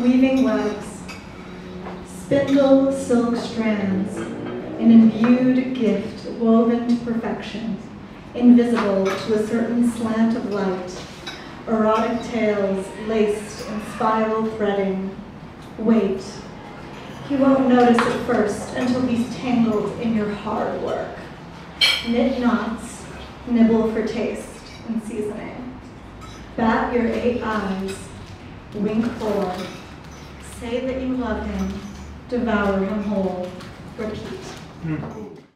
weaving webs, spindle silk strands, an imbued gift woven to perfection, invisible to a certain slant of light, erotic tails laced in spiral threading. Wait, he won't notice at first until he's tangled in your hard work. Knit knots, nibble for taste and seasoning. Bat your eight eyes, wink four. Say that you love him, devour him whole, repeat. Hmm.